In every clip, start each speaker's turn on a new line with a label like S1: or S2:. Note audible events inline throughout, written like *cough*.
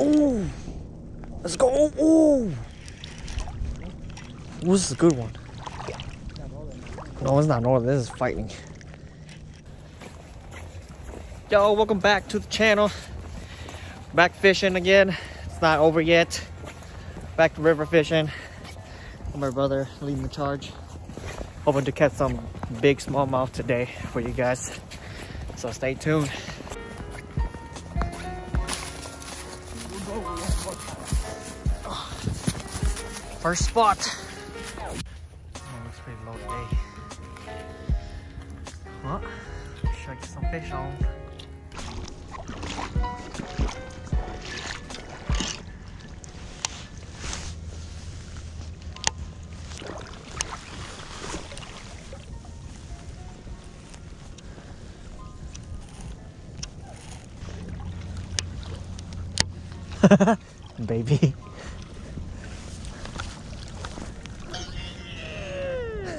S1: Oh, let's go. Oh, this is a good one. No, it's not northern. This is fighting. Yo, welcome back to the channel. Back fishing again. It's not over yet. Back to river fishing. My brother leading the charge. Hoping to catch some big smallmouth today for you guys. So stay tuned. First spot. Oh, looks pretty low today. Well, should I get some fish on? *laughs* Baby.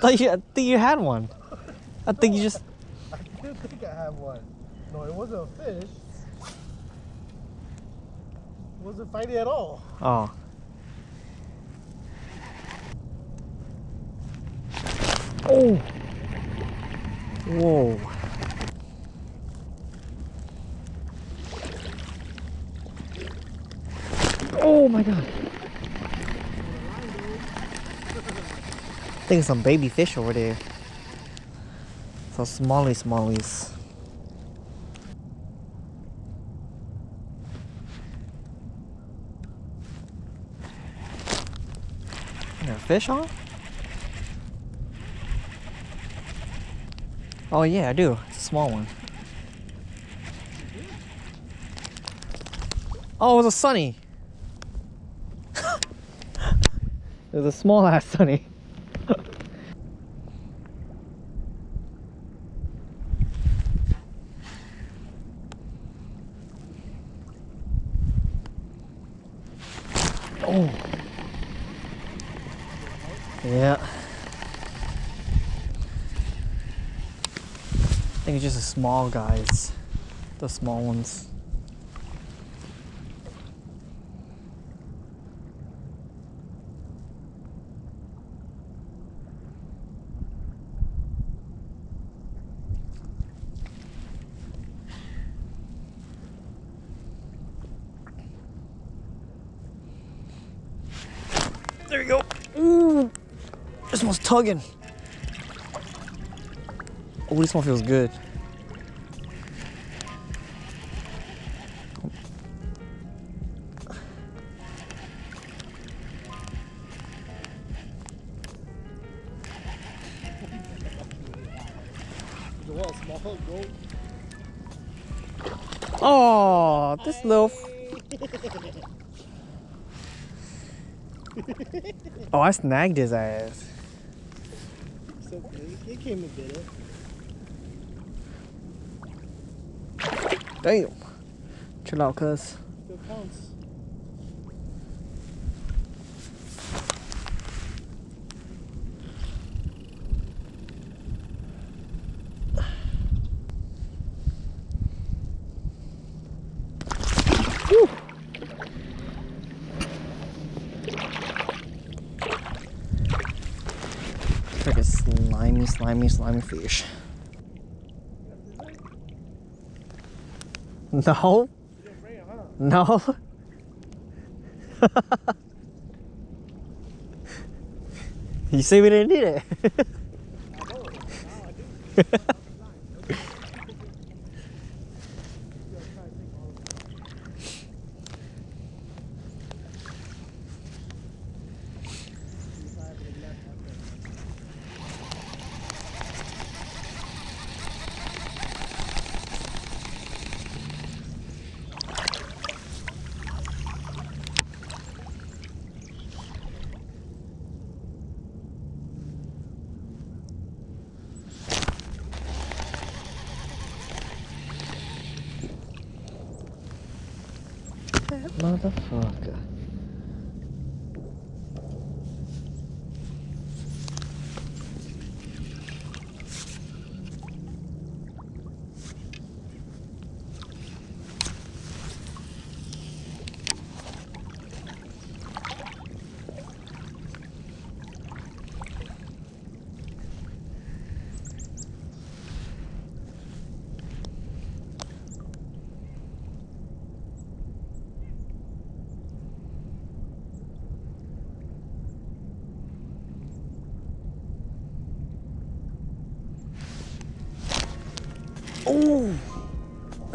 S1: thought you, I think you had one. I think you just.
S2: I didn't think I had one. No, it wasn't a fish. It wasn't fighting at all.
S1: Oh. Oh. Whoa. Oh my god. Think some baby fish over there. So smallie smallies. There fish on? Oh yeah, I do. It's a small one. Oh, it was a sunny. *laughs* it was a small ass sunny. oh. Yeah. I think it's just the small guys. The small ones. There you go. Ooh. This one's tugging. Oh, this one feels good.
S2: The what, small goat?
S1: Oh, this little. *laughs* oh, I snagged his ass.
S2: So. He came and did
S1: Damn. Chill out, cuz.
S2: Counts.
S1: Freaking slimy, slimy, slimy fish. No.
S2: Huh? *laughs*
S1: No. *laughs* you see, we didn't need it. That motherfucker. Oh,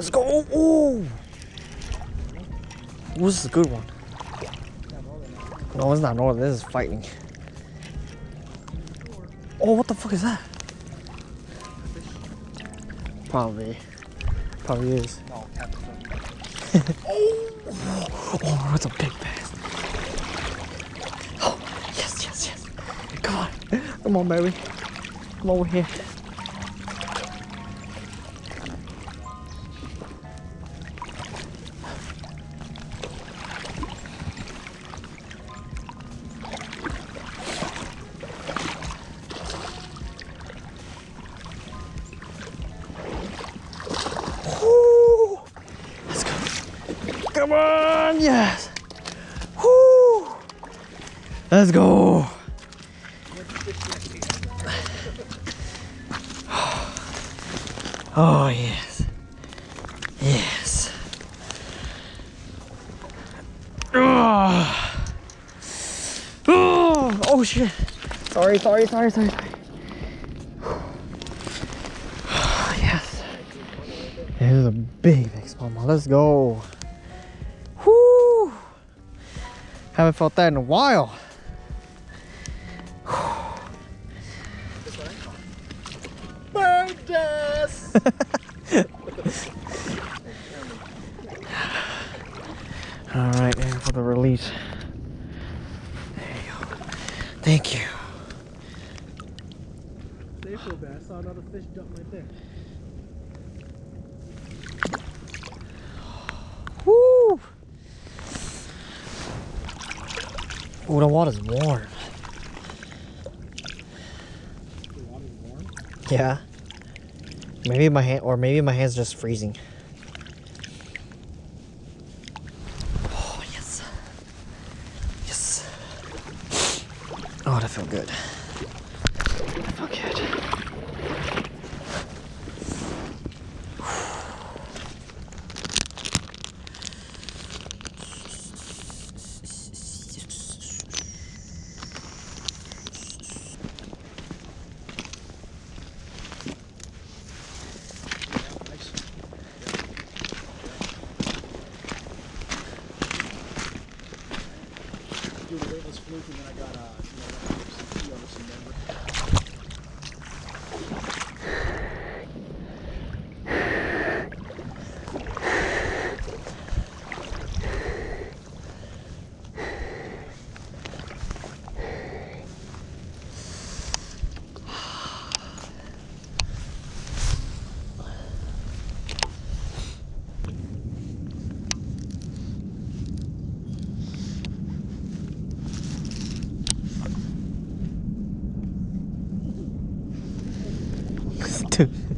S1: let's go. Oh, this is a good one. No, it's not northern. This is fighting. Oh, what the fuck is that? Probably. Probably is.
S2: Captain. *laughs*
S1: Oh, oh, that's a big bass. *gasps* Oh, yes, yes, yes. Come on. Come on, baby. Come over here. Yes. Woo! Let's go. Oh yes. Yes. Oh, oh, shit. Sorry, sorry, sorry, sorry, sorry. *sighs* yes. This a big, big smallmouth. Let's go. Haven't felt that in a while.
S2: Bird!
S1: All right, and for the release. There you go. Thank you.
S2: They feel bad. I saw another fish jump right there.
S1: Woo! Oh, the water's warm.
S2: The water's warm.
S1: Yeah. Maybe my hand, or maybe my hand's just freezing. Oh yes, yes. Oh, that felt good.
S2: Stupid.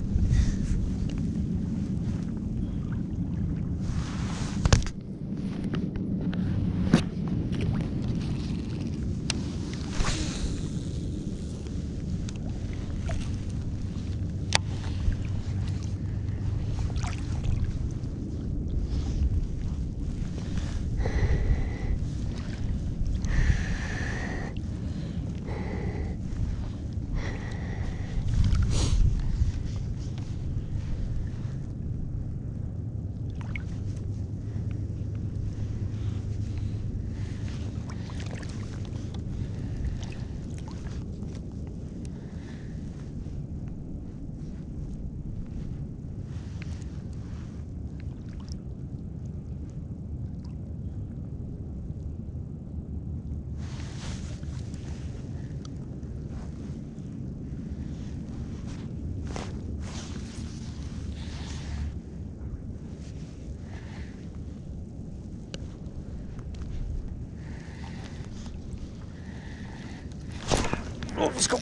S2: Dude.
S1: Let's go.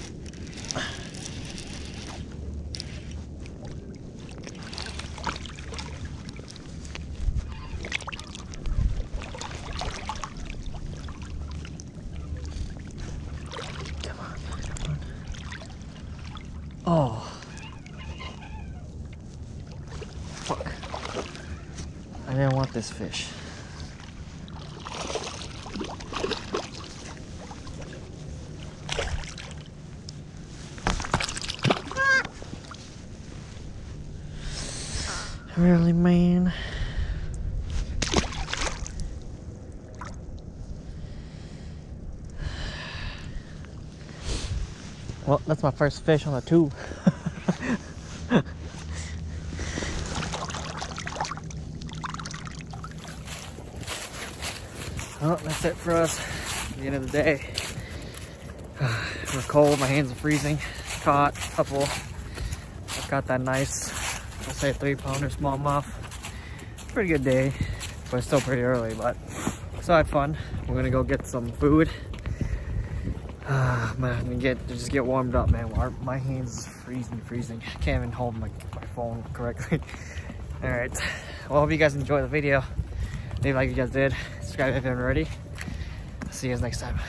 S1: Come on. come on. Oh. Fuck. I didn't want this fish. Really, man? Well, that's my first fish on the tube. *laughs* well, that's it for us. At the end of the day. *sighs* We're cold, my hands are freezing. Caught a couple. I've got that nice, say three pounder smallmouth. Pretty good day, but it's still pretty early, but still had fun. We're gonna go get some food. *sighs* Ah, man, and get just get warmed up, man. Our, my hands is freezing, freezing. I can't even hold my, my phone correctly. *laughs* All right. Well, hope you guys enjoyed the video. Maybe like you guys did. Subscribe if you haven't already. See you guys next time.